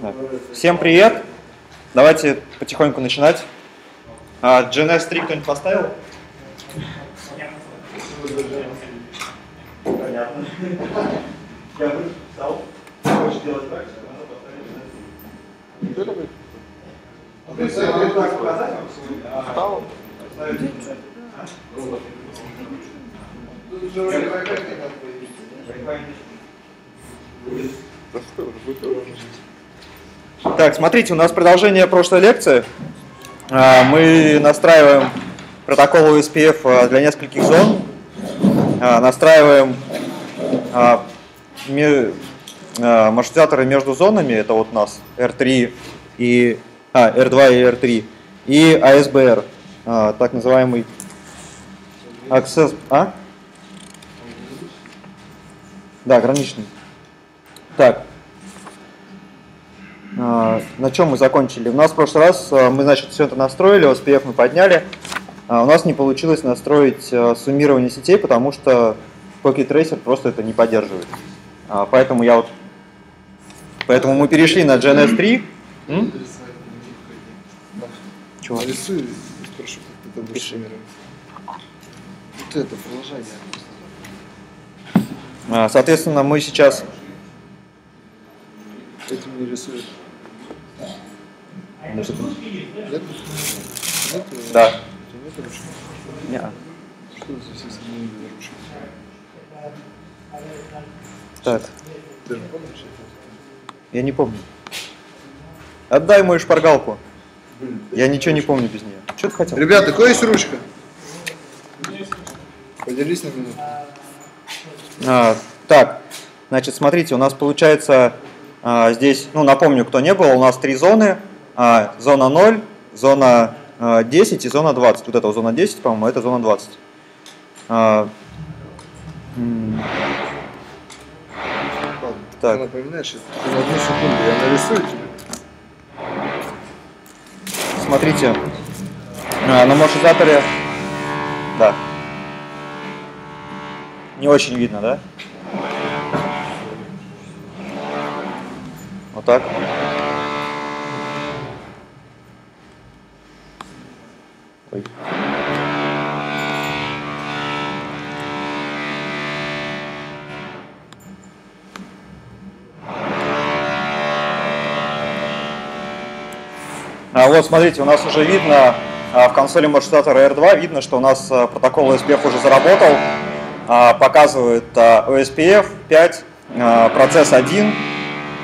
Да. Всем привет! Давайте потихоньку начинать. А, GNS 3 кто-нибудь поставил? Понятно. Я встал. Хочешь делать практику, надо поставить GNS 3. так показать вам сегодня? Встал. Так, смотрите, у нас продолжение прошлой лекции. А, мы настраиваем протокол USPF а, для нескольких зон. А, настраиваем маршрутизаторы между зонами. Это вот у нас R3 и а, R2 и R3. И ASBR, так называемый Access... А? Да, ограниченный. Так. А, на чем мы закончили? У нас в прошлый раз а, мы, значит, все это настроили, SPF мы подняли. А у нас не получилось настроить суммирование сетей, потому что Pocket Tracer просто это не поддерживает. Поэтому я вот... Поэтому мы перешли на GNS 3. М? Чего? Нарисуй, спрошу, как ты там будешь Вот это приложение. А, соответственно, мы сейчас... Этим не рисуют. Может... Нет? Нет? Да. Нет ручки? Нет. Что за все сомнения ручки? Так. Ты же помнишь это? Я не помню. Отдай мою шпаргалку. Я ничего не помню без нее. Что ты хотел? Ребята, какая есть ручка? Поделись на минуту. А, так, значит, смотрите, у нас получается а, здесь, ну, напомню, кто не был, у нас три зоны. А, зона 0, зона а, 10 и зона 20. Вот это зона 10, по-моему, это зона 20. А, так. Ты напоминаешь, на одну секунду я нарисую тебе. Смотрите, а, на маршрутизаторе, да, не очень видно, да? Вот так. А вот смотрите, у нас уже видно а, в консоли маршрутатора R2 видно, что у нас а, протокол SPF уже заработал. А, показывает OSPF 5, процесс 1.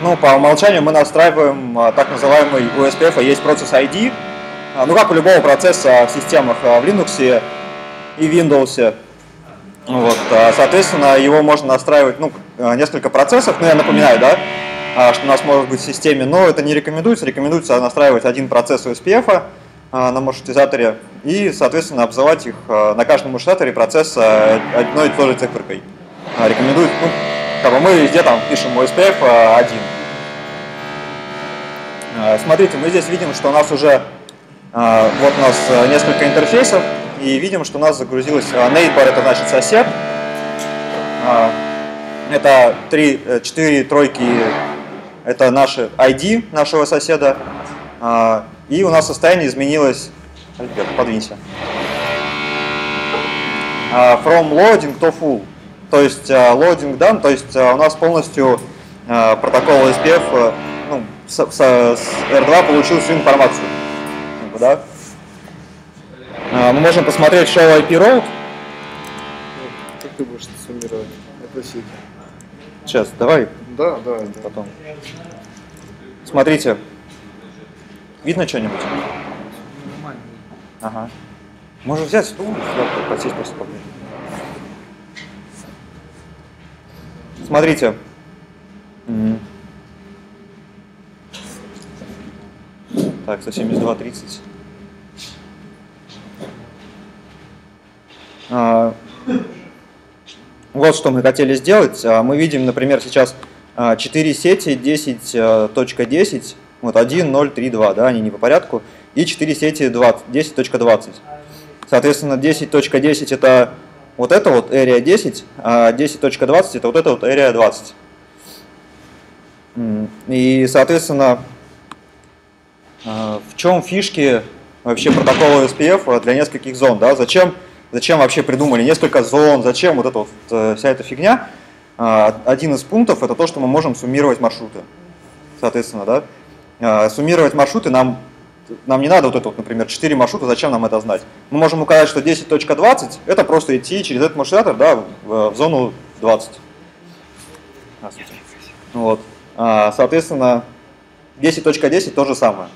Ну, по умолчанию мы настраиваем так называемый OSPF, есть процесс ID. Ну, как у любого процесса в системах в Linux и Windows. Вот, соответственно, его можно настраивать, ну, несколько процессов, ну, я напоминаю, да, что у нас может быть в системе, но это не рекомендуется, рекомендуется настраивать один процесс USPF, а, на маршрутизаторе и, соответственно, обзывать их а, на каждом маршрутизаторе процесс одной и той же циферкой. А, Рекомендуют, ну, как бы мы везде там пишем OSPF 1. Смотрите, мы здесь видим, что у нас уже вот у нас несколько интерфейсов, и видим, что у нас загрузилось neighbor, это значит сосед. Это 3, 4 тройки, это наши ID нашего соседа. И у нас состояние изменилось, Альберт, подвинься, а, from loading to full. То есть а, loading done, то есть а, у нас полностью протокол SPF ну, с R2 получил всю информацию. Да? Мы можем посмотреть show IP route. Как ты будешь суммировать? Это сеть. Сейчас, давай. Да, да, да. Потом. Смотрите, Видно что-нибудь? Нормально. Ага. Можно взять стул, подсесть просто поближе. Смотрите. Так, 172.30. А, вот что мы хотели сделать. А, мы видим, например, сейчас 4 а, сети 10.10 вот 1, 0, 3, 2, да, они не по порядку. И 4 сети 10.20. Соответственно, 10.10 это вот это вот area 10, а 10.20 это вот это вот area 20. И, соответственно, в чем фишки вообще протокола SPF для нескольких зон, да? Зачем, зачем вообще придумали несколько зон, зачем вот эта вот э, вся эта фигня? Один из пунктов это то, что мы можем суммировать маршруты, соответственно, да? Суммировать маршруты нам нам не надо вот это вот, например, 4 маршрута, зачем нам это знать? Мы можем указать, что 10.20 это просто идти через этот маршрутатор да, в, в зону 20. Вот. А, соответственно, 10.10 то же самое.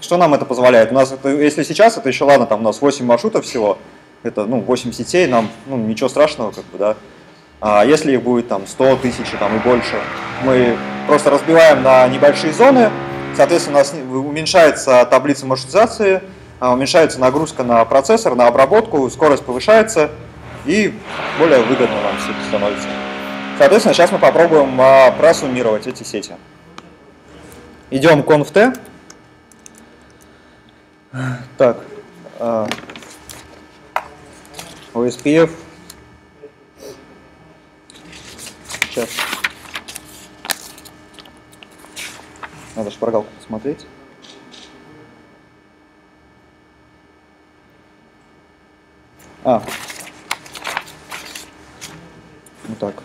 Что нам это позволяет? У нас это, если сейчас, это еще ладно, там у нас 8 маршрутов всего, это ну, 8 сетей, нам ну, ничего страшного, как бы, да. А если их будет там 100 тысяч там, и больше, мы просто разбиваем на небольшие зоны, Соответственно, у нас уменьшается таблица маршрутизации, а, уменьшается нагрузка на процессор, на обработку, скорость повышается и более выгодно нам все становится. Соответственно, сейчас мы попробуем а, просуммировать эти сети. Идем conf-t. Так, OSPF. Сейчас. Надо шпаргалку посмотреть. А. Вот так.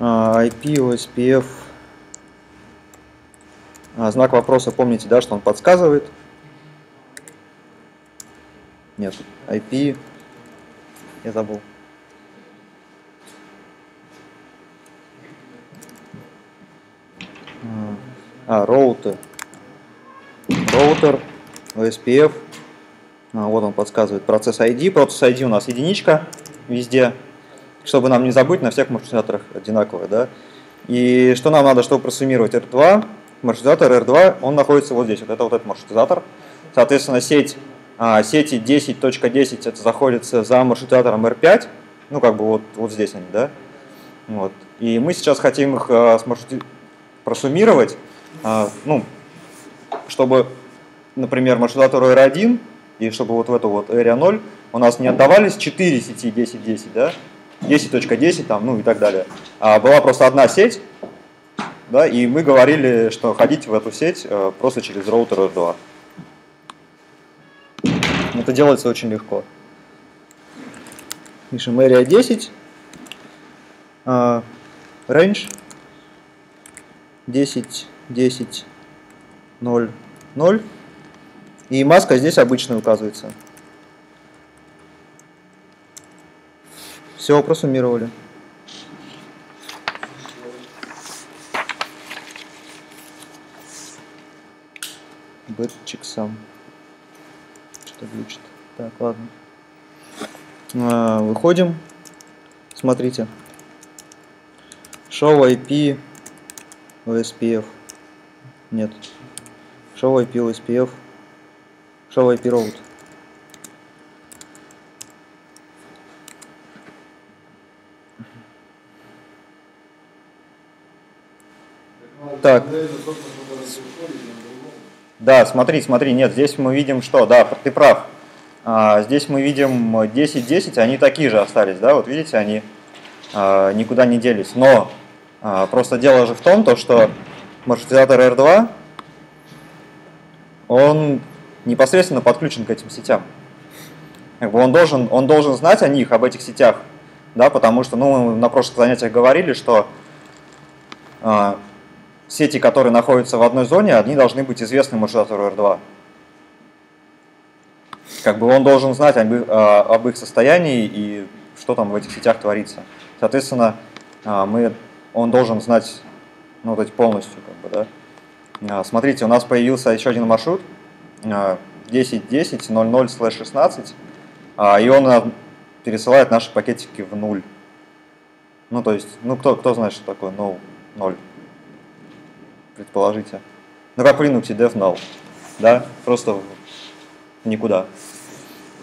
А, IP, OSPF. А, знак вопроса, помните, да, что он подсказывает? Нет, IP. Я забыл. А, роутер. Роутер, OSPF. А, вот он подсказывает процесс ID. Процесс ID у нас единичка везде, чтобы нам не забыть, на всех маршрутизаторах одинаковое. Да? И что нам надо, чтобы просуммировать R2? Маршрутизатор R2, он находится вот здесь. Вот это вот этот маршрутизатор. Соответственно, сеть а, сети 10.10 это заходится за маршрутизатором R5. Ну, как бы вот, вот здесь они, да? Вот. И мы сейчас хотим их а, маршрути... просуммировать а, ну, чтобы, например, маршрутатору R1 и чтобы вот в эту вот Area 0 у нас не отдавались 4 сети 10.10, да, 10.10 там, ну и так далее. А была просто одна сеть, да, и мы говорили, что ходить в эту сеть э, просто через роутер R2. Это делается очень легко. Пишем Area 10, э, range 10 10, 0, 0. И маска здесь обычная указывается. Все, просуммировали. Бэтчик сам. Что-то глючит. Так, ладно. А, выходим. Смотрите. Show IP OSPF. Нет. Show IP SPF. Show IP route. Так. Да, смотри, смотри, нет, здесь мы видим что, да, ты прав. А, здесь мы видим 10-10, они такие же остались, да, вот видите, они а, никуда не делись. Но а, просто дело же в том, то, что маршрутизатор R2, он непосредственно подключен к этим сетям. Как бы он, должен, он должен знать о них, об этих сетях, да, потому что ну, мы на прошлых занятиях говорили, что э, сети, которые находятся в одной зоне, они должны быть известны маршрутатору R2. Как бы он должен знать об, э, об их состоянии и что там в этих сетях творится. Соответственно, э, мы, он должен знать ну, вот эти полностью, как бы, да. А, смотрите, у нас появился еще один маршрут, 10.10.00/16, а, и он пересылает наши пакетики в нуль. Ну, то есть, ну, кто, кто знает, что такое no, 0? Предположите. Ну, как в Linux null, да, просто никуда.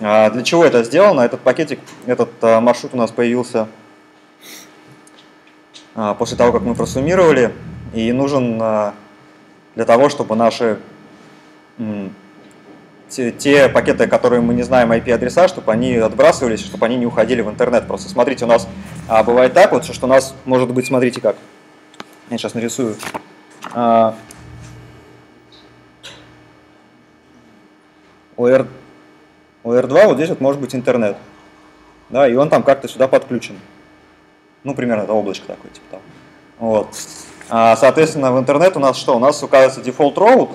А для чего это сделано? Этот пакетик, этот а, маршрут у нас появился а, после того, как мы просуммировали и нужен а, для того, чтобы наши те, те пакеты, которые мы не знаем IP-адреса, чтобы они отбрасывались, чтобы они не уходили в интернет. Просто смотрите, у нас а, бывает так вот, что у нас может быть, смотрите как, Я сейчас нарисую. А, у, R, у R2 вот здесь вот может быть интернет. Да, и он там как-то сюда подключен. Ну, примерно это облачко такое, типа там. Вот. А, соответственно, в интернет у нас что? У нас указывается default route,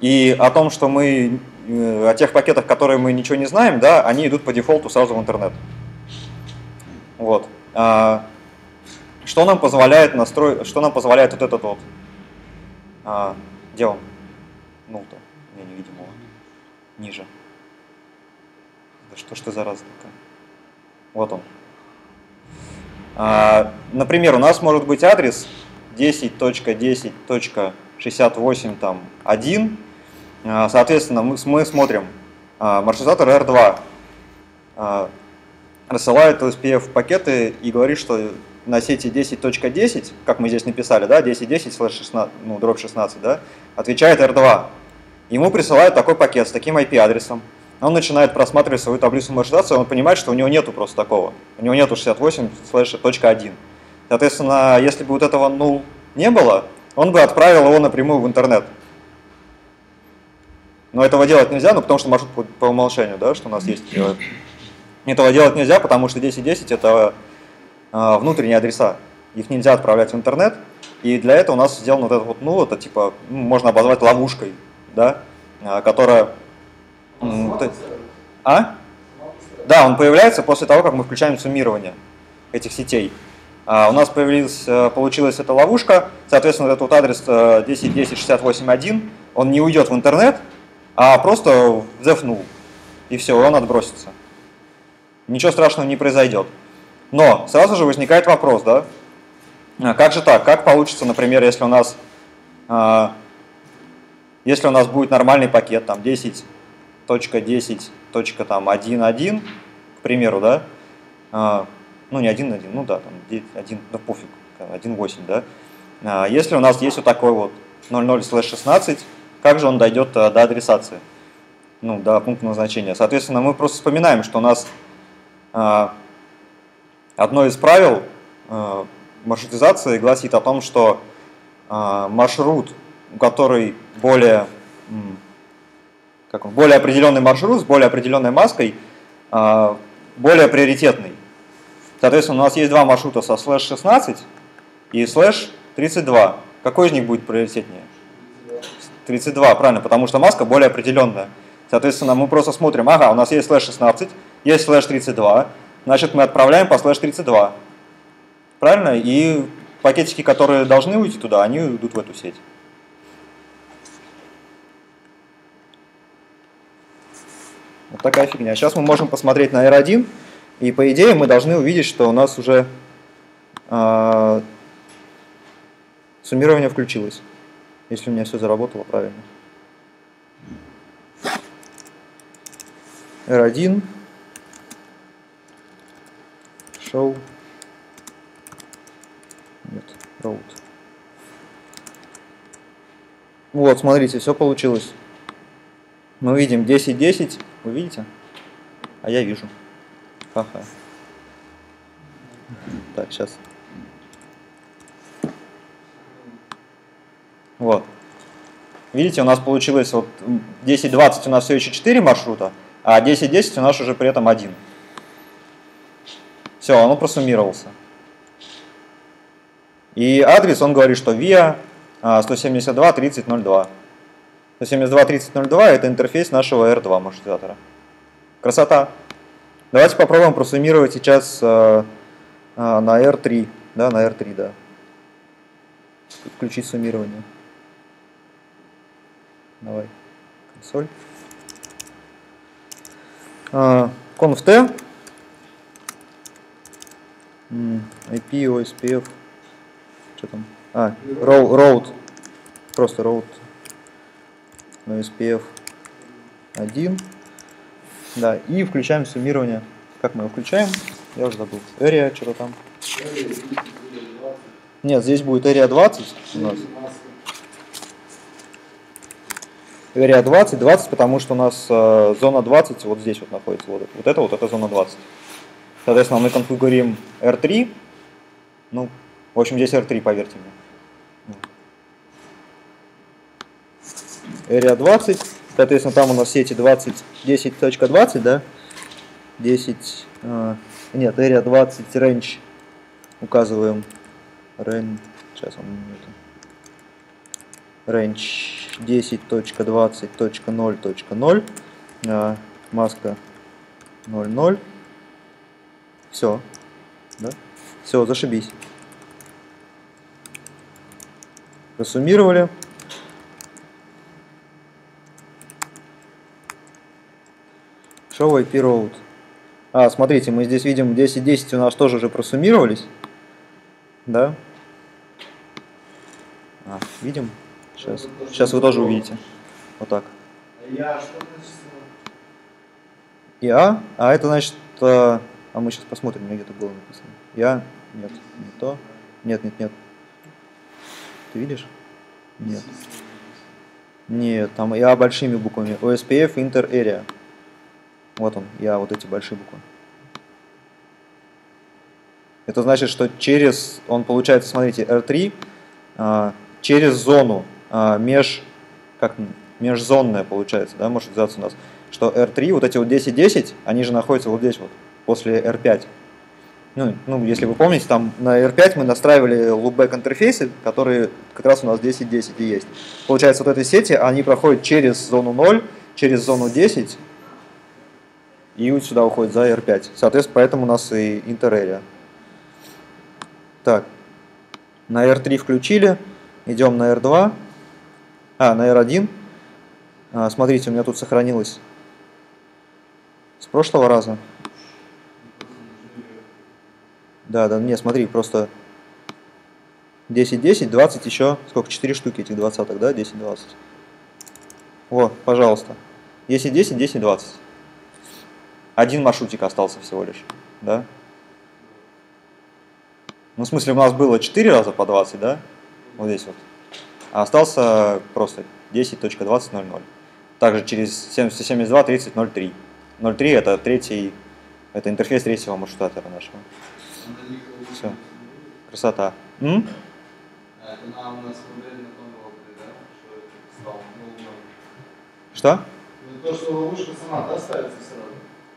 и о том, что мы, э, о тех пакетах, которые мы ничего не знаем, да, они идут по дефолту сразу в интернет. Вот. А, что нам позволяет настроить, что нам позволяет вот этот вот, а, где он? Ну-то, я не видим его. Ниже. Да что ж ты за раз такая? Вот он. А, например, у нас может быть адрес 10.10.68 там 1. А, соответственно, мы, мы смотрим а, маршрутизатор R2 а, рассылает OSPF пакеты и говорит, что на сети 10.10, как мы здесь написали, да, 10.10 16, ну, дробь 16, да, отвечает R2. Ему присылают такой пакет с таким IP-адресом. Он начинает просматривать свою таблицу маршрутации, он понимает, что у него нету просто такого. У него нету 68/1. Соответственно, если бы вот этого null не было, он бы отправил его напрямую в интернет. Но этого делать нельзя, ну потому что маршрут по, по умолчанию, да, что у нас есть. Этого делать нельзя, потому что 10.10 это э, внутренние адреса. Их нельзя отправлять в интернет. И для этого у нас сделан вот этот вот, ну, это типа, ну, можно обозвать ловушкой, да, э, которая... А? Да, он появляется после того, как мы включаем суммирование этих сетей. А у нас появилась, э, получилась эта ловушка, соответственно, этот вот адрес 10.10.68.1, э, он не уйдет в интернет, а просто зефнул, и все, он отбросится. Ничего страшного не произойдет. Но сразу же возникает вопрос, да, а как же так, как получится, например, если у нас, а, если у нас будет нормальный пакет, там 10.10.1.1, к примеру, да, а, ну не 1.1, ну да, там 1, да пофиг, 1.8, да. Если у нас есть вот такой вот 00/16, как же он дойдет э, до адресации, ну, до пункта назначения. Соответственно, мы просто вспоминаем, что у нас одно из правил э, маршрутизации гласит о том, что а, маршрут, который более, как он, более определенный маршрут с более определенной маской, более приоритетный. Соответственно, у нас есть два маршрута со слэш 16 и слэш 32. Какой из них будет приоритетнее? 32, правильно, потому что маска более определенная. Соответственно, мы просто смотрим, ага, у нас есть слэш 16, есть слэш 32, значит мы отправляем по слэш 32. Правильно? И пакетики, которые должны уйти туда, они идут в эту сеть. Вот такая фигня. Сейчас мы можем посмотреть на R1. И по идее мы должны увидеть, что у нас уже э, суммирование включилось, если у меня все заработало правильно. R1, show, нет, road. Вот, смотрите, все получилось. Мы видим 10-10, вы видите? А я вижу. Ха-ха. Так, сейчас. Вот. Видите, у нас получилось вот 10-20 у нас все еще 4 маршрута, а 10-10 у нас уже при этом один. Все, он просуммировался. И адрес, он говорит, что via 172.30.02. 172.30.02 это интерфейс нашего R2 маршрутизатора. Красота! Давайте попробуем просуммировать сейчас э, э, на R3. Да, на R3, да. Включить суммирование. Давай. Консоль. А, conf t. IP, OSPF. Что там? А, road. Просто road. OSPF 1. Да, и включаем суммирование. Как мы его включаем? Я уже забыл. Area, что-то там. Нет, здесь будет Area 20 у нас. Area 20, 20, потому что у нас э, зона 20 вот здесь вот находится. Вот, вот это вот, это зона 20. Соответственно, мы конфигурим R3. Ну, в общем, здесь R3, поверьте мне. area 20. Соответственно, там у нас сети 20, 10.20, да? 10, а, нет, area 20 range указываем range, сейчас он это, range 10.20.0.0, а, маска 0.0, все, да? Все, зашибись. Просуммировали. Show IP road. А, смотрите, мы здесь видим 10 10 у нас тоже уже просуммировались. Да? А, видим? Сейчас. Сейчас вы тоже увидите. Вот так. Я что? И А? А это значит... А, мы сейчас посмотрим, мне где-то было написано. Я? Нет, не то. Нет, нет, нет. Ты видишь? Нет. Нет, там Я большими буквами. OSPF Inter Area. Вот он, я вот эти большие буквы. Это значит, что через, он получается, смотрите, R3, а, через зону а, меж, как межзонная получается, да, взяться у нас, что R3, вот эти вот 10-10, они же находятся вот здесь вот, после R5. Ну, ну, если вы помните, там на R5 мы настраивали loopback интерфейсы, которые как раз у нас 10-10 и есть. Получается, вот этой сети, они проходят через зону 0, через зону 10, и вот сюда уходит за R5. Соответственно, поэтому у нас и интерерия. Так, на R3 включили, идем на R2, а, на R1. А, смотрите, у меня тут сохранилось с прошлого раза. Да, да, не, смотри, просто 10, 10, 20 еще, сколько, 4 штуки этих двадцаток, да, 10, 20. О, пожалуйста. 10, 10, 10, 20. Один маршрутик остался всего лишь, да? Ну, в смысле, у нас было 4 раза по 20, да? Вот здесь вот. А остался просто 10.20.00. Также через 772 30.03. 03 это третий, это интерфейс третьего маршрутатора нашего. Все. Красота. М? Что ну, Что? Ну, то, что ловушка сама, да, ставится сразу?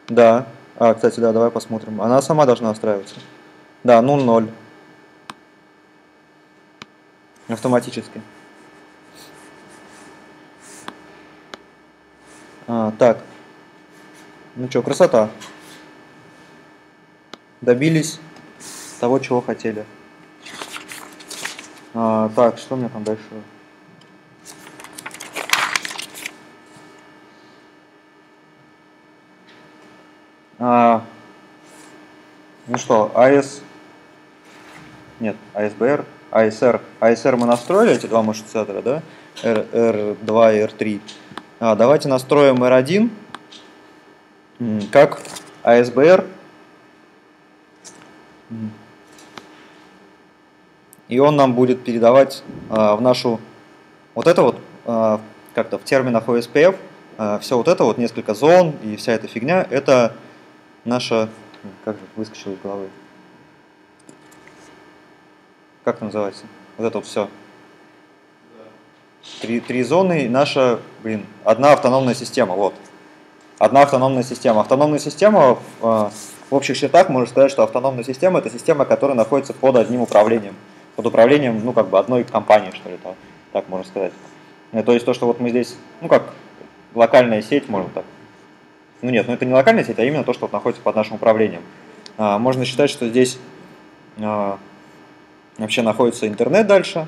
Да. А, кстати, да, давай посмотрим. Она сама должна настраиваться. Да, 0-0. Автоматически. А, так. Ну что, красота. Добились того, чего хотели. А, так, что у меня там дальше? А, ну что, AS... Нет, ASBR, ASR. ASR мы настроили, эти два маршрутизатора, да? R, R2 и R3. А, давайте настроим R1 как ASBR. И он нам будет передавать а, в нашу... Вот это вот, а, как-то в терминах OSPF, а, все вот это вот, несколько зон и вся эта фигня, это наша, как же выскочило из головы, как это называется? Вот это вот все. Три, три зоны и наша, блин, одна автономная система, вот. Одна автономная система. Автономная система э, в общих чертах можно сказать, что автономная система это система, которая находится под одним управлением. Под управлением, ну, как бы одной компании, что ли, так, так можно сказать. И, то есть то, что вот мы здесь, ну, как локальная сеть, можно так ну нет, ну это не локальная сеть, а именно то, что вот находится под нашим управлением. А, можно считать, что здесь а, вообще находится интернет дальше.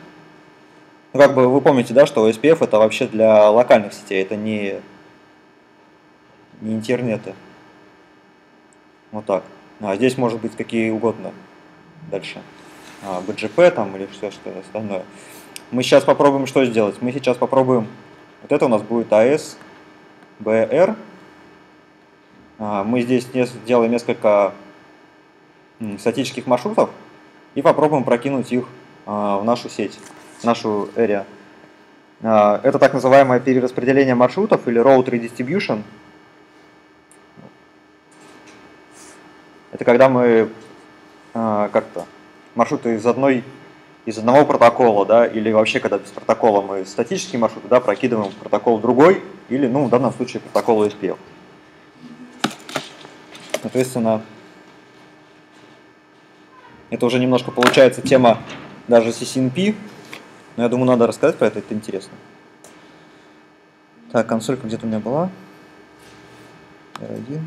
Ну, как бы вы помните, да, что OSPF это вообще для локальных сетей, это не, не интернеты. Вот так. А здесь может быть какие угодно дальше. А, BGP там или все что остальное. Мы сейчас попробуем что сделать? Мы сейчас попробуем, вот это у нас будет AS, BR, а, мы здесь сделаем несколько статических маршрутов и попробуем прокинуть их а, в нашу сеть, в нашу area. А, это так называемое перераспределение маршрутов или route redistribution. Это когда мы как-то маршруты из одной из одного протокола, да, или вообще, когда без протокола мы статические маршруты, да, прокидываем в протокол другой, или, ну, в данном случае протокол SPF. Соответственно, это уже немножко получается тема даже CCNP, но я думаю, надо рассказать про это, это интересно. Так, консолька где-то у меня была. R1.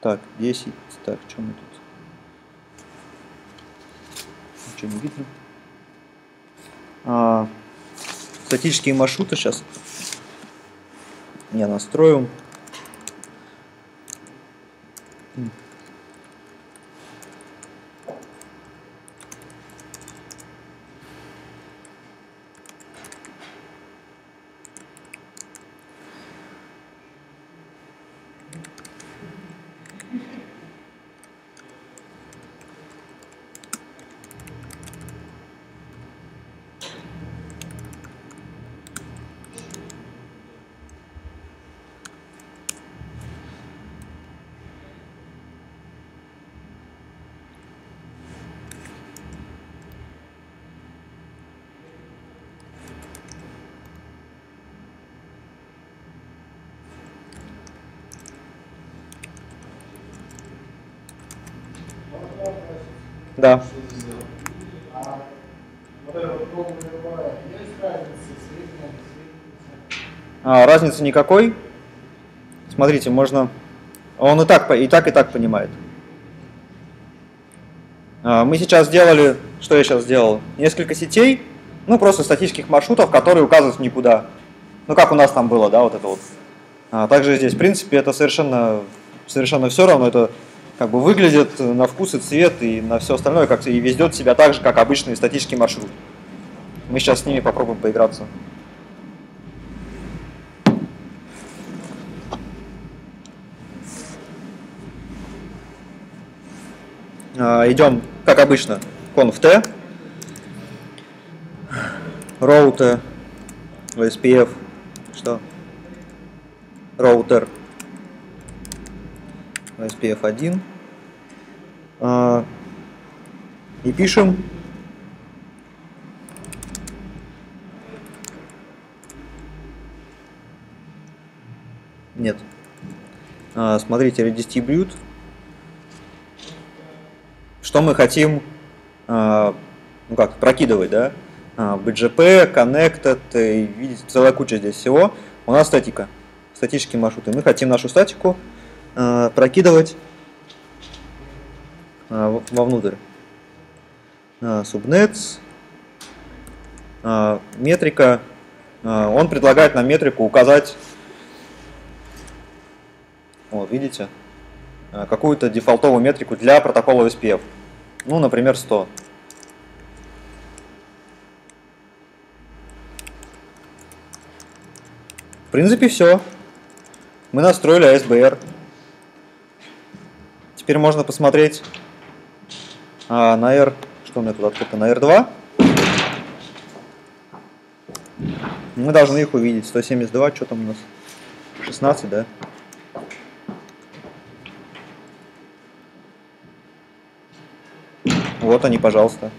Так, 10. Так, что мы тут? Ничего не видно. А, статические маршруты сейчас я настрою. Да. А, разницы никакой. Смотрите, можно... Он и так, и так, и так понимает. А, мы сейчас сделали... Что я сейчас сделал? Несколько сетей, ну, просто статических маршрутов, которые указывают никуда. Ну, как у нас там было, да, вот это вот. А, также здесь, в принципе, это совершенно, совершенно все равно. Это как бы выглядит на вкус и цвет и на все остальное, как и ведет себя так же, как обычный статический маршрут. Мы сейчас с ними попробуем поиграться. А, идем, как обычно, conf t, route, SPF, что? Роутер SPF 1 а, и пишем. Нет. А, смотрите redistribute. Что мы хотим а, ну как прокидывать да? BGP, connected, и видите, целая куча здесь всего. У нас статика, статические маршруты. Мы хотим нашу статику э, прокидывать э, вовнутрь. Э, subnets, э, метрика. Э, он предлагает нам метрику указать, вот видите, э, какую-то дефолтовую метрику для протокола SPF. Ну, например, 100. В принципе, все. Мы настроили ASBR. Теперь можно посмотреть а, на R, что у меня тут открыто, на R2. Мы должны их увидеть. 172, что там у нас? 16, да? Вот они, пожалуйста.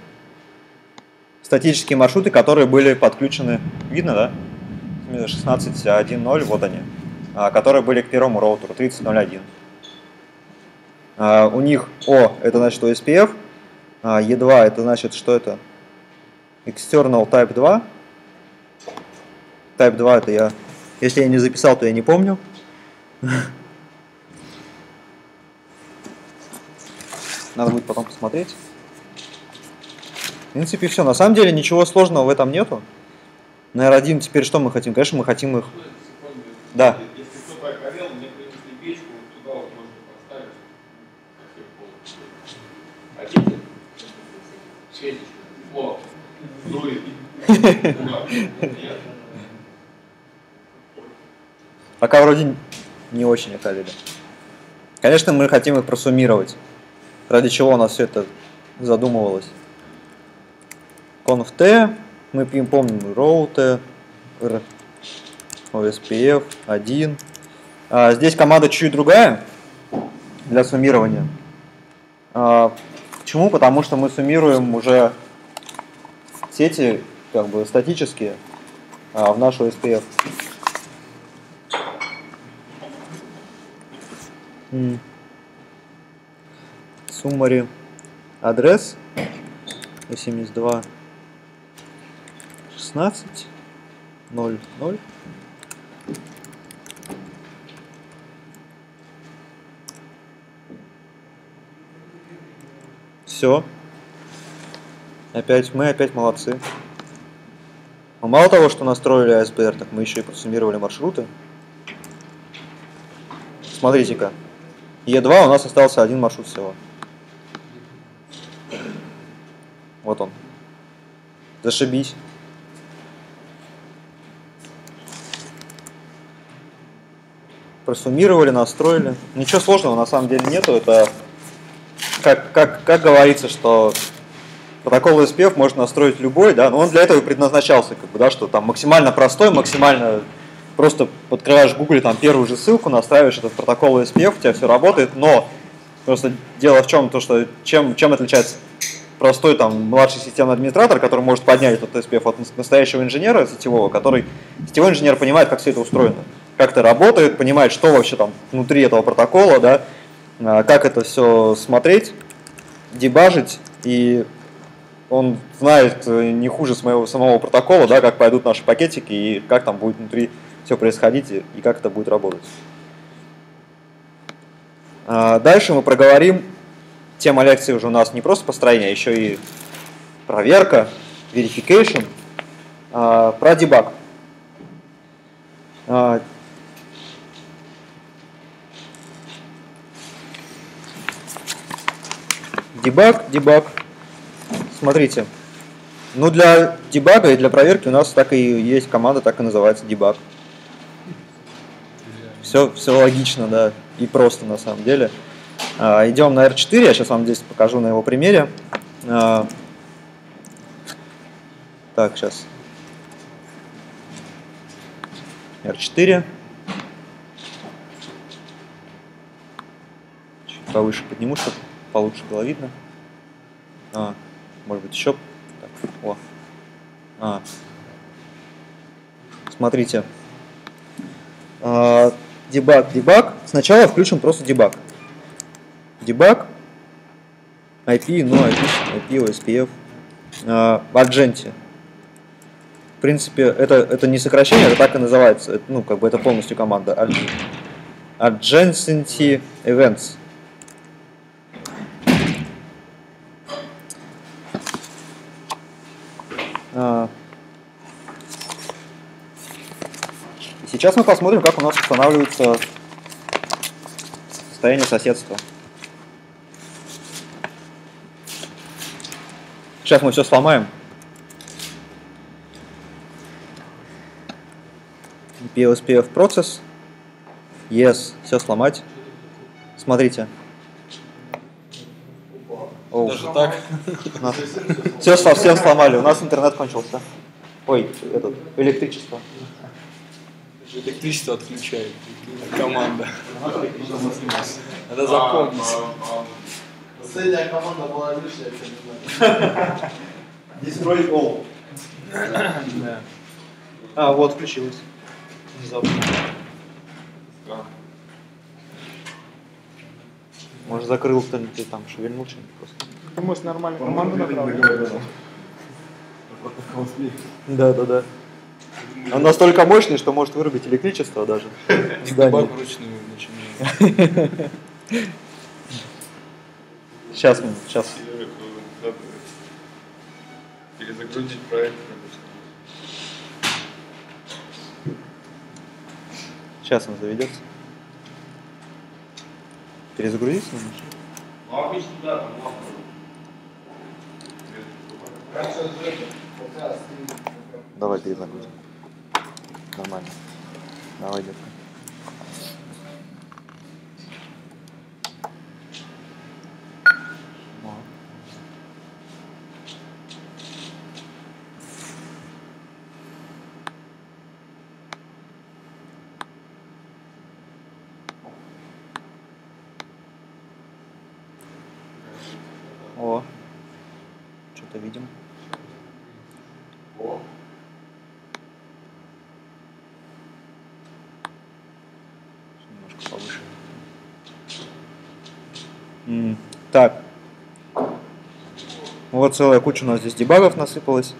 Статические маршруты, которые были подключены. Видно, да? 16.1.0, вот они. А, которые были к первому роутеру, 30.01. Uh, у них O это значит OSPF, uh, E2 это значит что это? External Type 2. Type 2 это я, если я не записал, то я не помню. Надо будет потом посмотреть. В принципе, все. На самом деле ничего сложного в этом нету. На R1 теперь что мы хотим? Конечно, мы хотим их... Да. Пока вроде не очень оказали. Конечно, мы хотим их просуммировать. Ради чего у нас все это задумывалось. Conf T, мы помним route, R, OSPF 1. А, здесь команда чуть-чуть другая для суммирования. А, Почему? Потому что мы суммируем уже сети как бы статические а, в нашу SPF. Summary адрес 82 16 0 0 Все. Опять мы опять молодцы. Но мало того, что настроили ASBR, так мы еще и просуммировали маршруты. Смотрите-ка. Е2 у нас остался один маршрут всего. Вот он. Зашибись. Просуммировали, настроили. Ничего сложного на самом деле нету. Это как, как, как говорится, что протокол SPF можно настроить любой, да, но он для этого и предназначался, как бы, да, что там максимально простой, максимально просто подкрываешь в Google там первую же ссылку, настраиваешь этот протокол SPF, у тебя все работает, но просто дело в чем, то, что чем, чем отличается простой там младший системный администратор, который может поднять этот SPF от настоящего инженера сетевого, который сетевой инженер понимает, как все это устроено, как это работает, понимает, что вообще там внутри этого протокола, да, как это все смотреть, дебажить, и он знает э, не хуже с моего самого протокола, да, как пойдут наши пакетики и как там будет внутри все происходить и как это будет работать. А, дальше мы проговорим, тема лекции уже у нас не просто построение, а еще и проверка, verification, а, про дебаг. Дебаг, дебаг. Смотрите. Ну, для дебага и для проверки у нас так и есть команда, так и называется дебаг. Все, все логично, да, и просто на самом деле. А, идем на R4, я сейчас вам здесь покажу на его примере. А, так, сейчас. R4. Чуть повыше подниму, чтобы получше было видно. А, может быть еще. Так, о. А. Смотрите. А, дебаг, дебаг. Сначала включим просто дебаг. Дебаг. IP, ну, IP, IP, OSPF. А, в Argent. В принципе, это, это не сокращение, это так и называется. Это, ну, как бы это полностью команда. Adjacency Events. Сейчас мы посмотрим, как у нас устанавливается состояние соседства. Сейчас мы все сломаем. PLSPF процесс. Yes, все сломать. Смотрите. Даже так? Все совсем сломали, у нас интернет кончился. Ой, этот, электричество. Электричество отключает. Команда. Это запомнить. Последняя команда была лишняя, я не знаю. Destroy all. А, вот, включилось. Внезапно. Может, закрыл кто-нибудь там, шевельнул что-нибудь просто. Ты можешь нормально команду направить. Да, да, да. Он настолько мощный, что может вырубить электричество даже. начинаем. Сейчас мы, сейчас. Перезагрузить проект. Сейчас он заведется. Перезагрузиться нужно? Ну, обычно, да, там Давай перезагрузим. Нормально. Давай, детка. О. О. видим. Немножко повыше. Так. Вот целая куча у нас здесь дебагов насыпалась.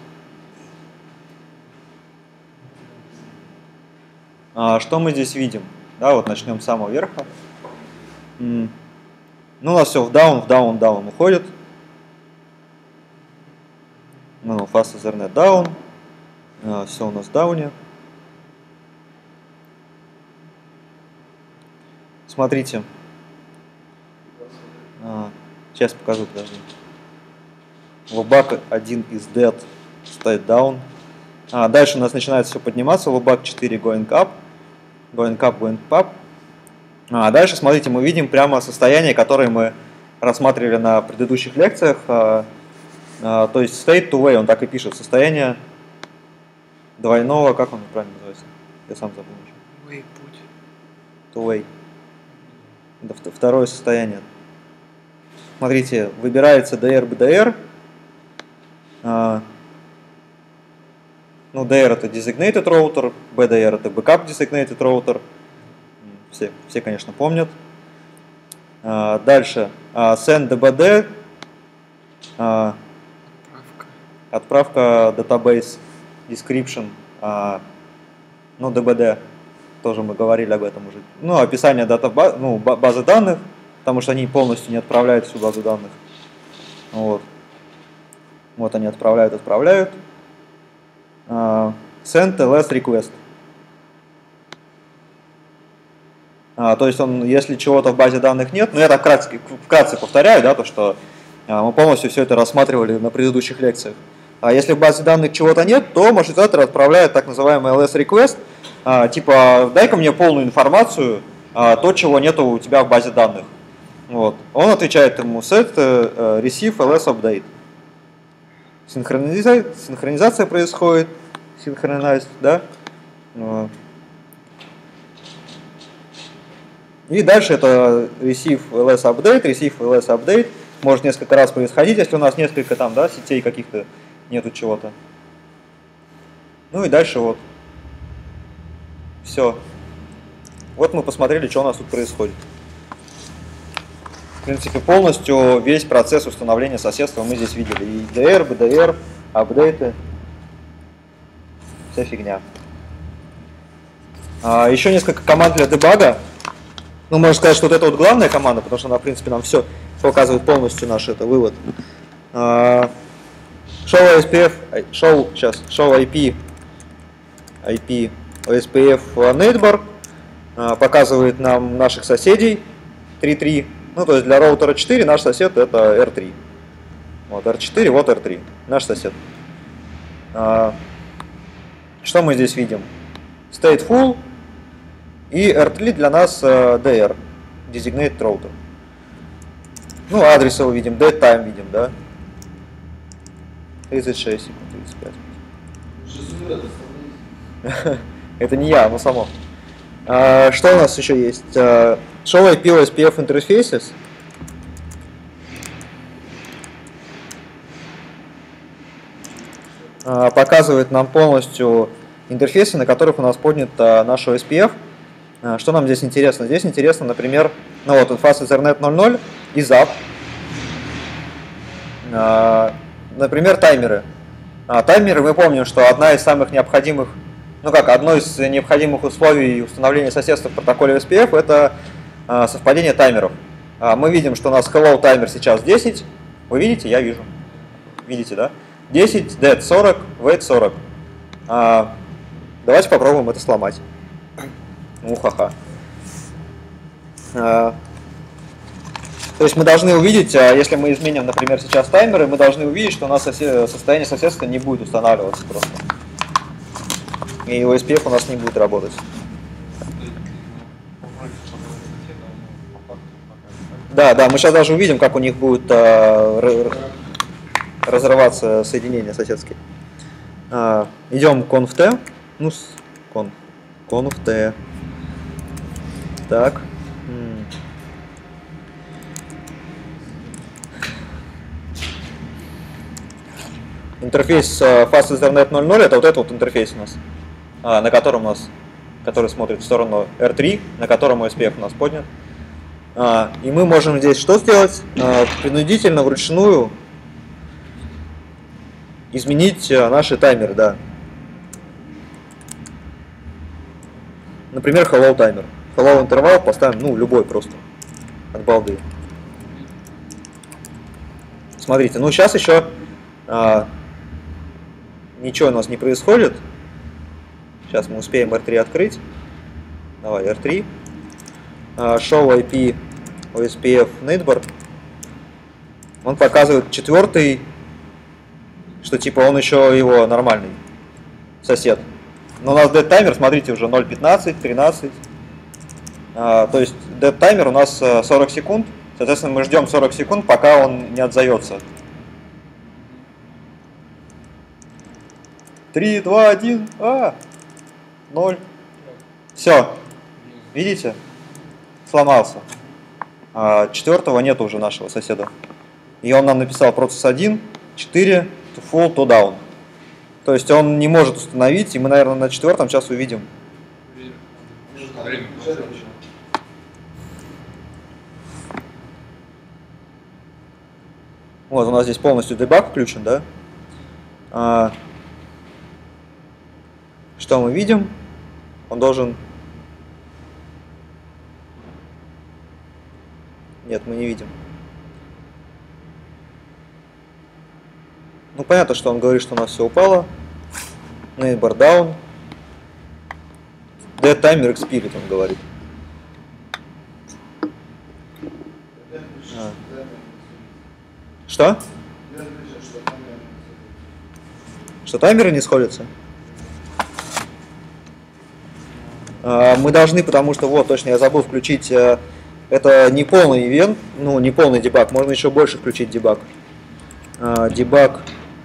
А, что мы здесь видим? Да, вот начнем с самого верха. Ну, у нас все в даун, в даун, даун уходит. Ну, fast Ethernet down. все у нас в дауне. Смотрите. А, сейчас покажу, подожди. Лобак 1 из dead стоит down. А, дальше у нас начинает все подниматься. Лобак 4 going up. Going up, going up. А дальше, смотрите, мы видим прямо состояние, которое мы рассматривали на предыдущих лекциях. А, то есть state to way, он так и пишет. Состояние двойного, как он правильно называется? Я сам забыл. Way путь. To way. Это вт- второе состояние. Смотрите, выбирается DR, BDR. А, ну, DR это designated router, BDR это backup designated router. Все, все конечно, помнят. А, дальше. Send DBD. Отправка. database description, а, ну, DBD, тоже мы говорили об этом уже. Ну, описание датаба- ну, ба- базы данных, потому что они полностью не отправляют всю базу данных. Вот. Вот они отправляют, отправляют. А, send ls request. А, то есть он, если чего-то в базе данных нет, ну я так вкратце, вкратце повторяю, да, то что а, мы полностью все это рассматривали на предыдущих лекциях. А если в базе данных чего-то нет, то маршрутизатор отправляет так называемый LS request, а, типа дай-ка мне полную информацию, а, то, чего нету у тебя в базе данных. Вот. Он отвечает ему set э, receive ls update. Синхронизация, синхронизация происходит, synchronized, да? И дальше это receive ls update, receive ls update. Может несколько раз происходить, если у нас несколько там, да, сетей каких-то нету чего-то. Ну и дальше вот. Все. Вот мы посмотрели, что у нас тут происходит. В принципе, полностью весь процесс установления соседства мы здесь видели. И DR, BDR, апдейты. Вся фигня. А, еще несколько команд для дебага. Ну, можно сказать, что вот это вот главная команда, потому что она, в принципе, нам все показывает полностью наш это вывод. Show SPF, show, сейчас, show IP, IP Netbar а, показывает нам наших соседей 3.3. Ну, то есть для роутера 4 наш сосед это R3. Вот R4, вот R3, наш сосед. А, Что мы здесь видим? Stateful и R3 для нас э, DR, Designated Router. Ну, адресы мы видим, dead time видим, да? 36 секунд, 35. Жизнь это не я, оно само. А, что у нас еще есть? А, Show IP OSPF Interfaces. А, Показывает нам полностью интерфейсы, на которых у нас поднят а, наш OSPF. А, Что нам здесь интересно? Здесь интересно, например, ну вот, Fast Ethernet 0.0 и ZAP. Например, таймеры. А, Таймеры, мы помним, что одна из самых необходимых ну как, одно из необходимых условий установления соседства в протоколе SPF это а, совпадение таймеров. А, мы видим, что у нас hello таймер сейчас 10. Вы видите? Я вижу. Видите, да? 10, dead 40, wait 40. А, давайте попробуем это сломать. Ухаха. А, то есть мы должны увидеть, а, если мы изменим, например, сейчас таймеры, мы должны увидеть, что у нас состояние соседства не будет устанавливаться просто. И OSPF у нас не будет работать. Да, да, мы сейчас даже увидим, как у них будет р- разрываться соединения соседские. А, идем t. Ну, conf. t. Так. М. интерфейс э, Fast Ethernet 0.0 это вот этот вот интерфейс у нас, а, на котором у нас, который смотрит в сторону R3, на котором SPF у нас поднят. А, и мы можем здесь что сделать? А, принудительно вручную изменить э, наши таймеры, да. Например, hello таймер. Hello интервал поставим, ну, любой просто. От балды. Смотрите, ну сейчас еще ничего у нас не происходит. Сейчас мы успеем R3 открыть. Давай, R3. А, show IP OSPF Netbar. Он показывает четвертый, что типа он еще его нормальный сосед. Но у нас dead таймер, смотрите, уже 0.15, 13. А, то есть dead таймер у нас 40 э, секунд. Соответственно, мы ждем 40 секунд, пока он не отзовется. 3, 2, 1, а, 0. Все. Видите? Сломался. А, четвертого нет уже нашего соседа. И он нам написал процесс 1, 4, to full, to down. То есть он не может установить, и мы, наверное, на четвертом сейчас увидим. Вот, у нас здесь полностью дебаг включен, да? Что мы видим? Он должен... Нет, мы не видим. Ну, понятно, что он говорит, что у нас все упало. Neighbor down. Dead timer expired, он говорит. А. Что? Что таймеры не сходятся? А, мы должны, потому что, вот, точно, я забыл включить, э, это не полный ивент, ну, не полный дебаг, можно еще больше включить дебаг. А, дебаг,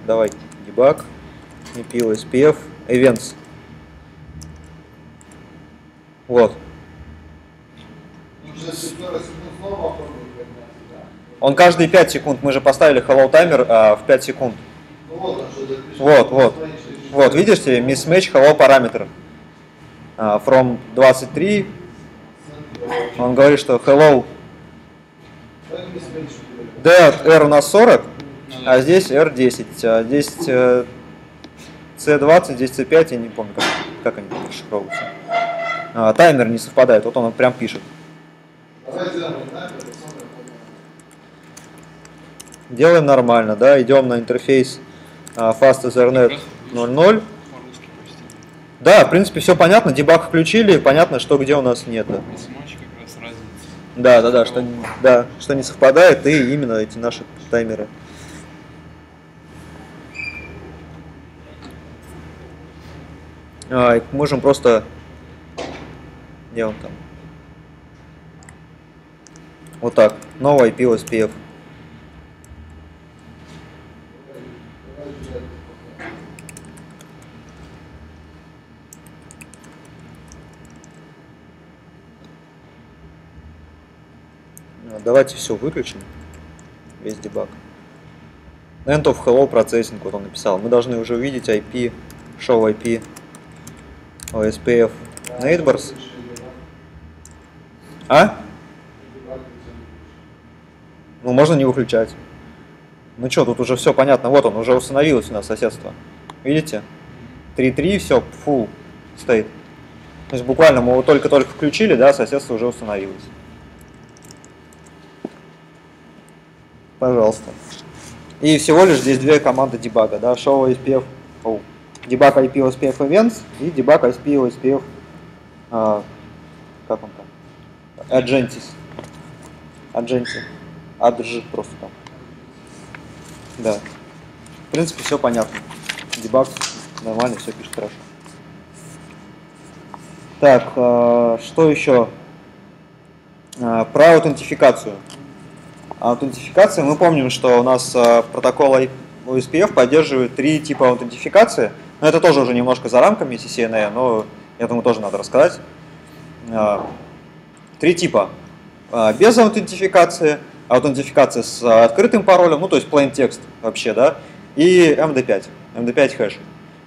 давай, дебаг, EPL, SPF, events. Вот. Он каждые 5 секунд, мы же поставили hello таймер а, в 5 секунд. Ну вот, вот. Вот, видишь, mismatch hello параметр. Uh, from 23, он говорит, что hello, dead R у нас 40, а здесь R10, а здесь C20, э, здесь C5, я не помню, как, как они расшифровываются. А, таймер не совпадает, вот он прям пишет. Делаем нормально, да, идем на интерфейс uh, Fast Ethernet 0.0. Да, в принципе, все понятно, дебаг включили, понятно, что где у нас нет. Да, да, да, да, что, да, что не совпадает, и именно эти наши таймеры. А, можем просто... Где он там? Вот так. Новый IP SPF. Давайте все выключим, весь дебаг. End of hello processing, вот он написал. Мы должны уже увидеть IP, show IP, OSPF, neighbors. А? Ну, можно не выключать. Ну что, тут уже все понятно. Вот он, уже установилось у нас соседство. Видите? 3.3, все, full стоит. То есть буквально мы его только-только включили, да, соседство уже установилось. Пожалуйста. И всего лишь здесь две команды дебага, да, show SPF, oh, debug IP SPF events и debug IP SPF, а, как он там, Agentis. Agenti. Adj просто там. Да. В принципе, все понятно. Дебаг нормально, все пишет хорошо. Так, э, что еще? Э, про аутентификацию аутентификация. Мы помним, что у нас э, протокол OSPF поддерживает три типа аутентификации. Но это тоже уже немножко за рамками CCNA, но я думаю, тоже надо рассказать. Э, три типа. Э, без аутентификации, аутентификация с открытым паролем, ну то есть plain text вообще, да, и MD5, MD5 хэш.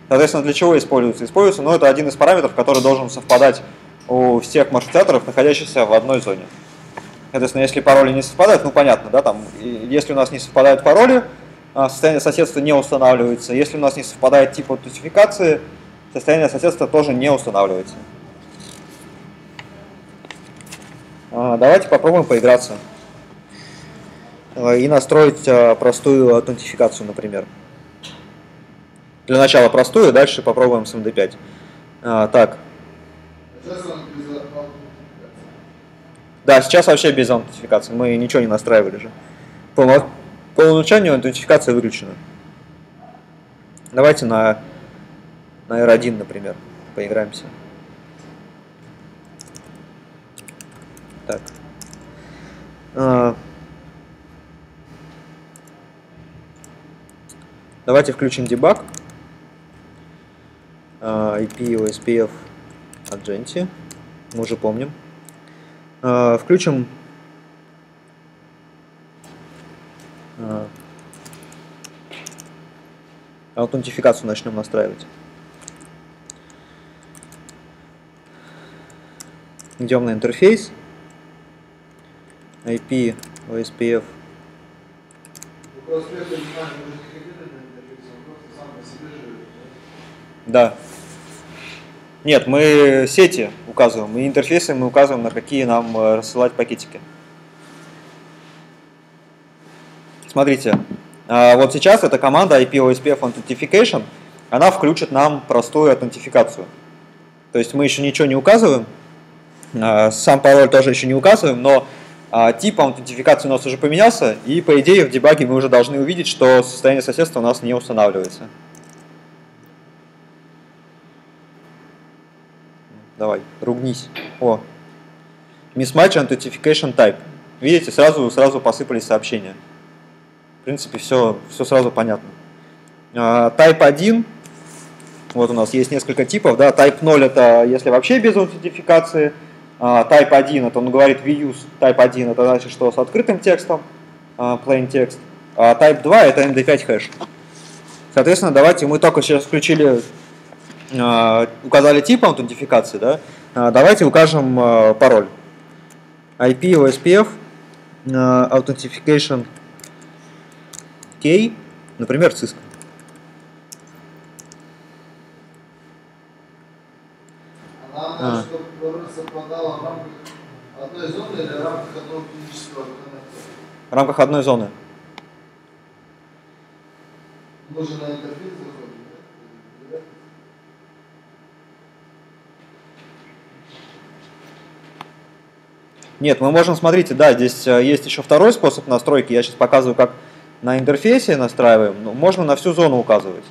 Соответственно, для чего используется? Используется, ну, это один из параметров, который должен совпадать у всех маршрутизаторов, находящихся в одной зоне. Соответственно, если пароли не совпадают, ну понятно, да, там, если у нас не совпадают пароли, а, состояние соседства не устанавливается. Если у нас не совпадает тип аутентификации, состояние соседства тоже не устанавливается. А, давайте попробуем поиграться и настроить а, простую аутентификацию, например. Для начала простую, дальше попробуем с MD5. Так, да, сейчас вообще без аутентификации. Мы ничего не настраивали же. По, по умолчанию аутентификация выключена. Давайте на, на R1, например, поиграемся. Так. А, давайте включим дебаг. А, IP OSPF от Genti. Мы уже помним. Э, включим э, аутентификацию начнем настраивать. Идем на интерфейс. IP, OSPF. Да. Нет, мы сети указываем, и интерфейсы мы указываем, на какие нам э, рассылать пакетики. Смотрите, а, вот сейчас эта команда IPOSPF Authentication, она включит нам простую аутентификацию. То есть мы еще ничего не указываем, а, сам пароль тоже еще не указываем, но а, тип аутентификации у нас уже поменялся, и по идее в дебаге мы уже должны увидеть, что состояние соседства у нас не устанавливается. Давай, ругнись. О. Mismatch Authentication Type. Видите, сразу, сразу посыпались сообщения. В принципе, все, все сразу понятно. Uh, type 1. Вот у нас есть несколько типов. Да? Type 0 это если вообще без аутентификации. Uh, type 1 это он говорит we use Type 1 это значит, что с открытым текстом, uh, plain text. А Type 2 это MD5 хэш. Соответственно, давайте мы только сейчас включили а, указали тип аутентификации, да, а, давайте укажем а, пароль. IP OSPF Authentication Key, например, Cisco. А. в рамках одной зоны или в рамках одного физического коннектора? В рамках одной зоны. Мы же на интерфейс Нет, мы можем, смотрите, да, здесь э, есть еще второй способ настройки. Я сейчас показываю, как на интерфейсе настраиваем. Ну, можно на всю зону указывать.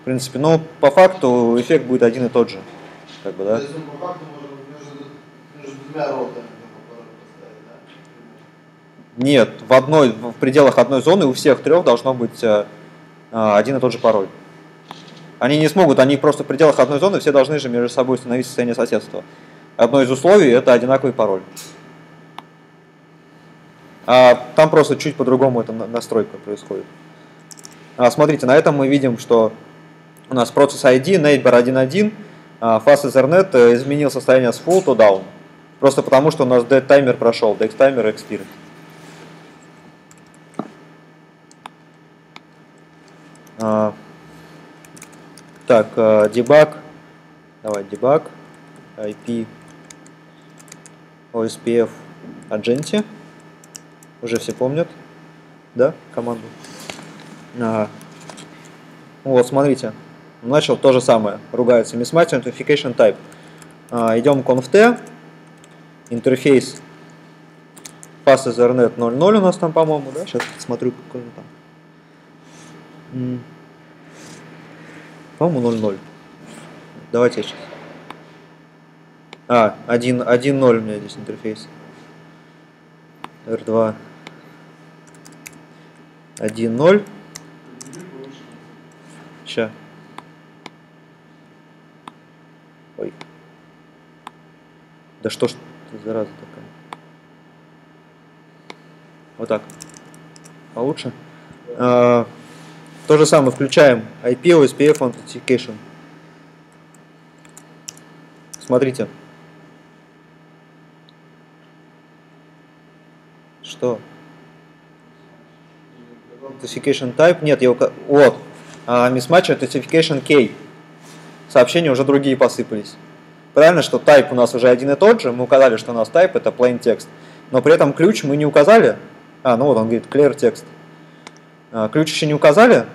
В принципе, но по факту эффект будет один и тот же. Как бы, да? То есть мы по факту можем между, между двумя ротами поставить, да? Нет, в, одной, в пределах одной зоны у всех трех должно быть э, э, один и тот же пароль. Они не смогут, они просто в пределах одной зоны все должны же между собой установить состояние соседства одно из условий это одинаковый пароль. А там просто чуть по-другому эта настройка происходит. А, смотрите, на этом мы видим, что у нас процесс ID, neighbor 1.1, а, fast Ethernet э, изменил состояние с full to down. Просто потому, что у нас dead таймер прошел, dead таймер expired. А, так, дебаг. Давай, дебаг. IP OSPF Agenti. Уже все помнят, да, команду? Ага. Вот, смотрите, начал то же самое, ругается mismatch authentication type. А, идем conft, интерфейс pass ethernet 0.0 у нас там, по-моему, да? Сейчас смотрю, какой он там. По-моему, 0.0. Давайте я сейчас. А, 1.0 у меня здесь интерфейс. R2. 1.0. Ща. Ой. Да что ж ты зараза такая. Вот так. Получше. А, То же самое включаем IP OSPF Authentication. Смотрите. Что? Authentication type? Нет, я ука... Вот. А, mismatch Authentication key. Сообщения уже другие посыпались. Правильно, что type у нас уже один и тот же. Мы указали, что у нас type это plain text. Но при этом ключ мы не указали. А, ну вот он говорит clear text. А, ключ еще не указали.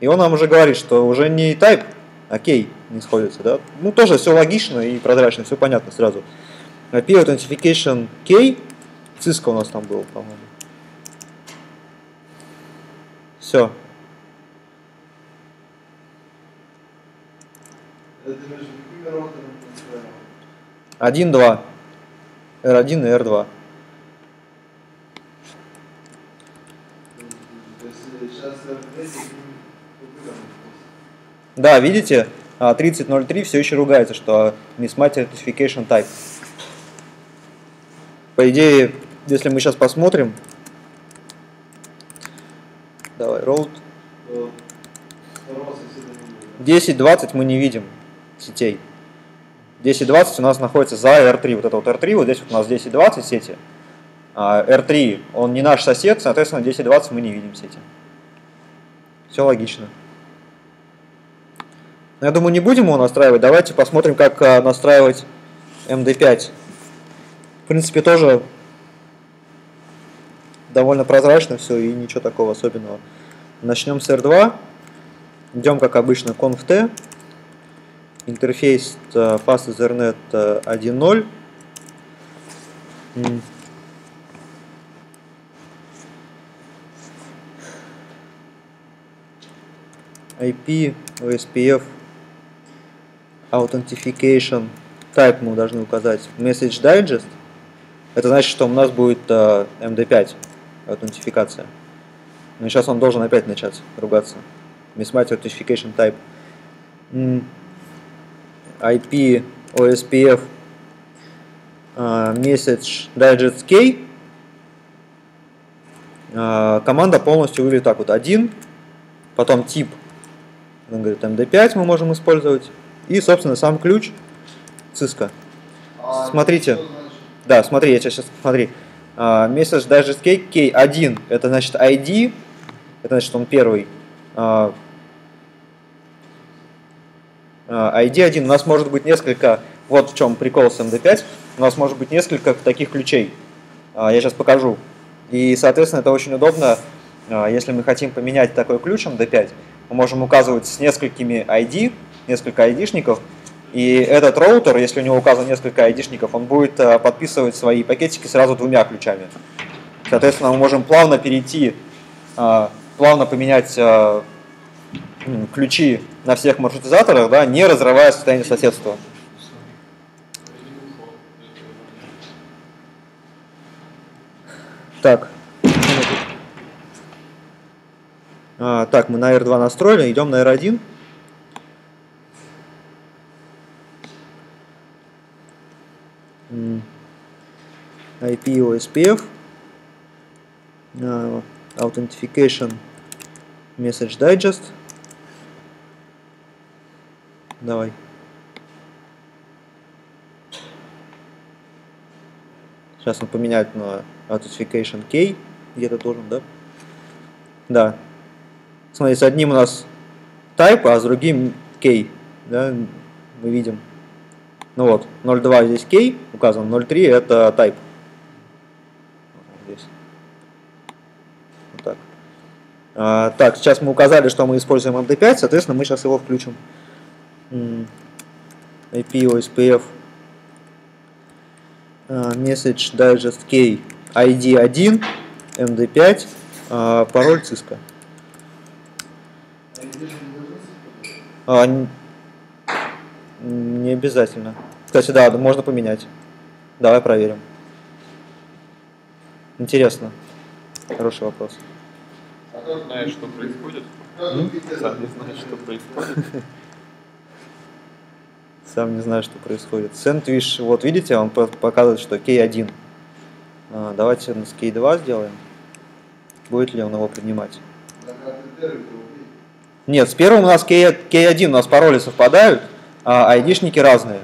И он нам уже говорит, что уже не type, а key не сходится. Да? Ну тоже все логично и прозрачно, все понятно сразу. IP Authentication key. Cisco у нас там был, по-моему. Все. Это между какими роутерами настраивал? 1, 2. R1 и R2. То есть сейчас R3 Да, видите, а, 30.03 все еще ругается, что mismatch identification type. По идее, если мы сейчас посмотрим, давай, road, второго соседа не было. 10.20 мы не видим сетей. 10.20 у нас находится за R3, вот это вот R3, вот здесь вот у нас 10.20 сети. А R3, он не наш сосед, соответственно, 10.20 мы не видим сети. Все логично. Но я думаю, не будем его настраивать. Давайте посмотрим, как а, настраивать MD5. В принципе, тоже довольно прозрачно все и ничего такого особенного. Начнем с R2. Идем, как обычно, conf-t. Интерфейс Fast Ethernet э, 1.0. М. IP, OSPF, Authentication, Type мы должны указать. Message Digest. Это значит, что у нас будет э, MD5 аутентификация. Но сейчас он должен опять начать ругаться. Mismatch Authentication Type. IP, OSPF, э, Message Digest Key. Э, Команда полностью выглядит так вот. Один, потом тип, он говорит, MD5 мы можем использовать. И, собственно, сам ключ Cisco. А Смотрите. Да, смотри, я сейчас смотри. А, Message Digest Key, key 1, это значит ID, это значит он первый. А, а, ID 1, у нас может быть несколько, вот в чем прикол с MD5, у нас может быть несколько таких ключей. А, Я сейчас покажу. И, соответственно, это очень удобно, а, если мы хотим поменять такой ключ MD5, мы можем указывать с несколькими ID, несколько ID-шников, и этот роутер, если у него указано несколько ID-шников, он будет э, подписывать свои пакетики сразу двумя ключами. Соответственно, мы можем плавно перейти, э, плавно поменять э, ключи на всех маршрутизаторах, да, не разрывая состояние соседства. Так. Так, мы на R2 настроили, идем на R1. IP OSPF. а, Authentication Message Digest. Давай. Сейчас он поменяет на Authentication Key. Где-то должен, да? Да. Смотри, с одним у нас type, а с другим key. Да, мы видим. Ну вот, 0.2 здесь key указан, 0.3 это type. Здесь. Вот так. А, так, сейчас мы указали, что мы используем MD5, соответственно, мы сейчас его включим. IP OSPF а, Message Digest Key ID 1 MD5 а, пароль Cisco. Не обязательно. Кстати, да, можно поменять. Давай проверим. Интересно. Хороший вопрос. А как знаешь, что происходит, М? сам не знаешь, что происходит. Сам не знаю, что происходит. Сэндвич, вот видите, он по- показывает, что K1. А, давайте с K2 сделаем. Будет ли он его принимать? Нет, с первым у нас K, K1 у нас пароли совпадают, а айдишники разные.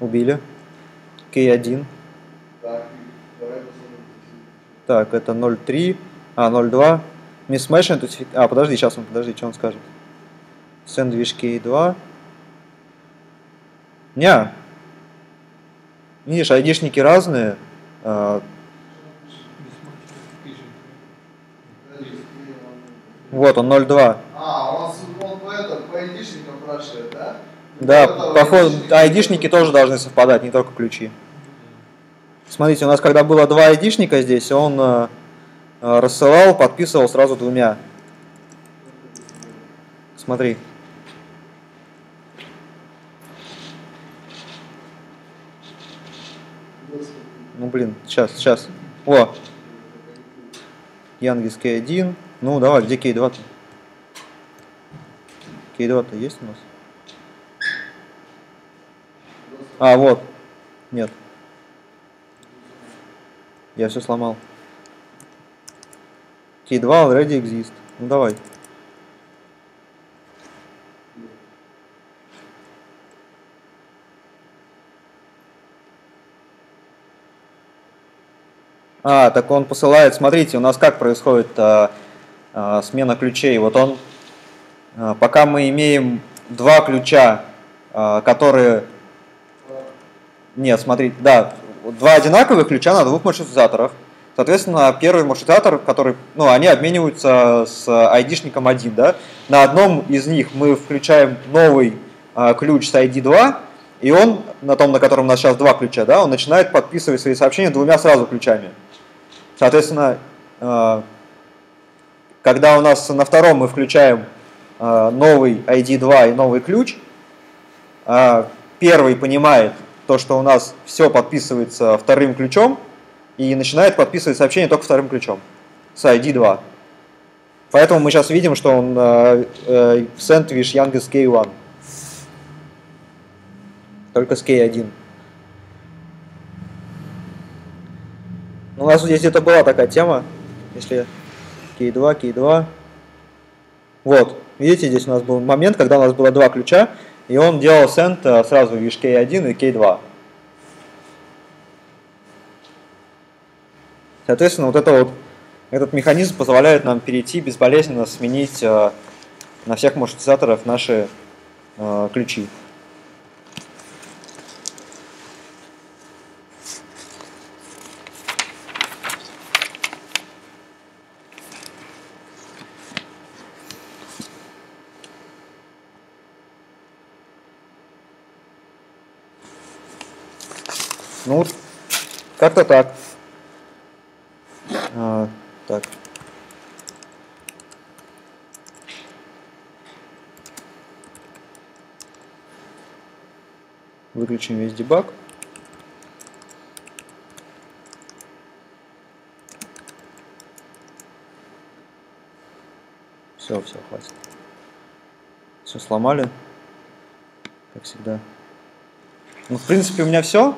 Убили. K1. Так, это 0.3, а, 0.2. Mismatch аутентифик- А, подожди, сейчас он, подожди, что он скажет. Сэндвич K2. Не. Видишь, айдишники разные. Вот он 0.2. А, вас он по это, по айдишникам спрашивает, да? Да, походу, айдишники. тоже должны совпадать, не только ключи. Смотрите, у нас когда было два айдишника здесь, он э, э, рассылал, подписывал сразу двумя. Смотри. Ну блин, сейчас, сейчас. О, Янгис K1. Ну давай, где K2 -то? K2 -то есть у нас? А, вот. Нет. Я все сломал. K2 already exist. Ну давай. А, так он посылает, смотрите, у нас как происходит а, смена ключей. Вот он, а, пока мы имеем два ключа, а, которые нет, смотри, да, два одинаковых ключа на двух маршрутизаторах. Соответственно, первый маршрутизатор, который, ну, они обмениваются с айдишником 1, да. На одном из них мы включаем новый а, ключ с ID 2, и он, на том, на котором у нас сейчас два ключа, да, он начинает подписывать свои сообщения двумя сразу ключами. Соответственно, а, когда у нас на втором мы включаем а, новый ID 2 и новый ключ, а, первый понимает то, что у нас все подписывается вторым ключом, и начинает подписывать сообщение только вторым ключом с ID 2. Поэтому мы сейчас видим, что он э, э, сэндвич youngest K1. Только с K1. Ну, у нас здесь где-то была такая тема, если K2, K2. Вот, видите, здесь у нас был момент, когда у нас было два ключа, и он делал сент э, сразу, видишь, K1 и K2. Соответственно, вот это вот, этот механизм позволяет нам перейти безболезненно, сменить э, на всех маршрутизаторах наши э, ключи. Ну, как-то так. А, так. Выключим весь дебаг. Все, все, хватит. Все сломали, как всегда. Ну, в принципе, у меня все.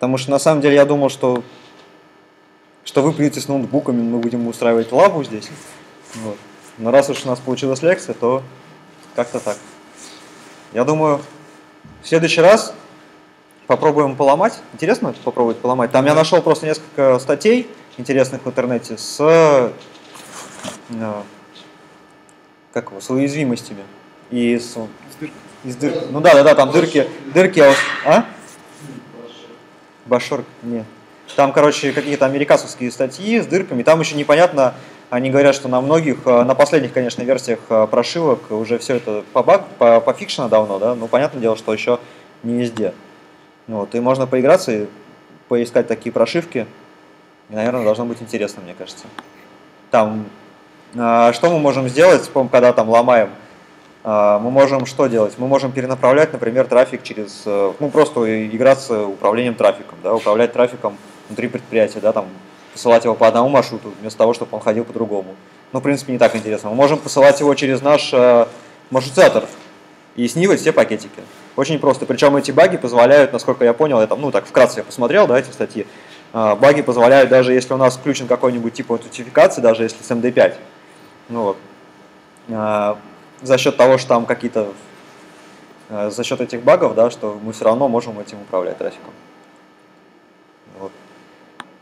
Потому что на самом деле я думал, что, что вы придете с ноутбуками, мы будем устраивать лабу здесь. Вот. Но раз уж у нас получилась лекция, то как-то так. Я думаю, в следующий раз попробуем поломать. Интересно попробовать поломать. Там я нашел просто несколько статей интересных в интернете с, э, как его, с уязвимостями. И с, из дыр... Ну да, да, да, там дырки, дырки, а? Башор, нет. Там, короче, какие-то американские статьи с дырками. Там еще непонятно, они говорят, что на многих, на последних, конечно, версиях прошивок уже все это побаг, пофикшено давно, да, но понятное дело, что еще не везде. Вот, и можно поиграться и поискать такие прошивки. И, наверное, должно быть интересно, мне кажется. Там, что мы можем сделать, когда там ломаем? Мы можем что делать? Мы можем перенаправлять, например, трафик через, ну просто играться управлением трафиком, да, управлять трафиком внутри предприятия, да, там посылать его по одному маршруту вместо того, чтобы он ходил по другому. Ну, в принципе, не так интересно. Мы можем посылать его через наш маршрутизатор и снивать все пакетики. Очень просто. Причем эти баги позволяют, насколько я понял, я там, ну так вкратце я посмотрел, да, эти статьи. А, Баги позволяют даже если у нас включен какой-нибудь тип аутентификации, даже если с MD5. Ну вот. За счет того, что там какие-то а, за счет этих багов, да, что мы все равно можем этим управлять трафиком. Вот.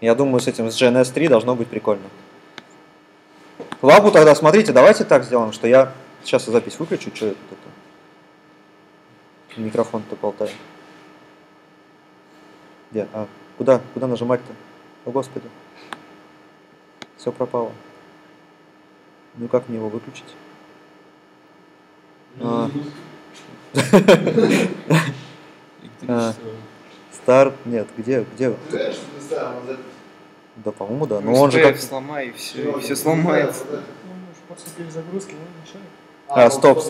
Я думаю, с этим с GNS 3 должно быть прикольно. Лабу тогда, смотрите, давайте так сделаем, что я сейчас запись выключу, что это, это? Микрофон-то болтает. Где? А, куда? Куда нажимать-то? О, Господи. Все пропало. Ну как мне его выключить? А. Старт, нет, где, где? Да, по-моему, да. Ну, Но он же как... сломай, и все, и все сломается. Ну, может, после перезагрузки, ну, мешает. А, стоп,